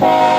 Bye.